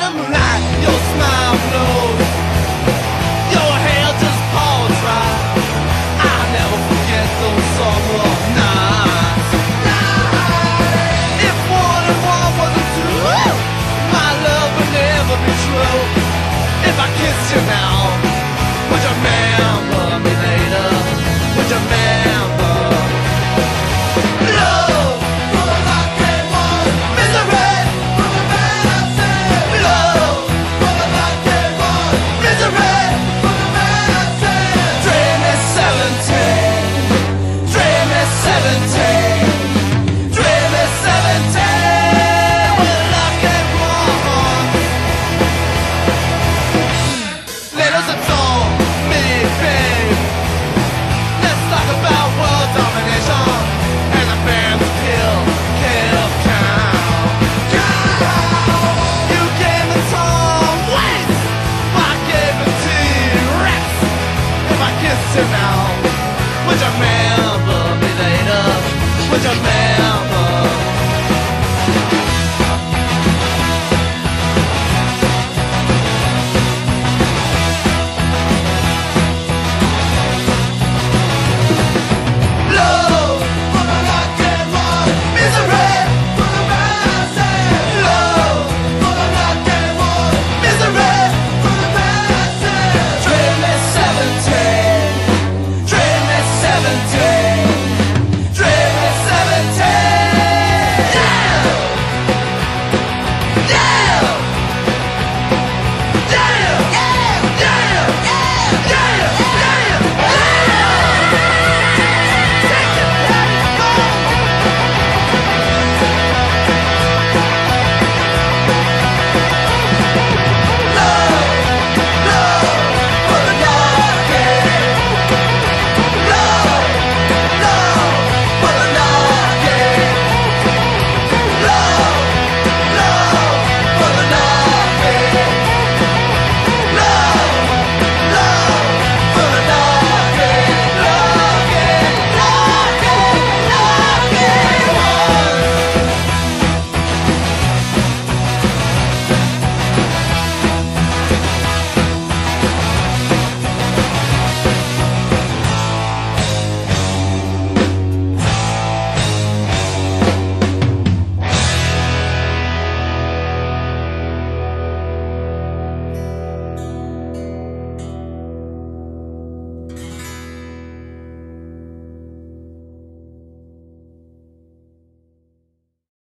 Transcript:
the moonlight, your smile glows. Your hair just pours right. I'll never forget those summer nights. If one and one wasn't two, my love would never be true. If I kissed you now. seven, ten. But just Yeah!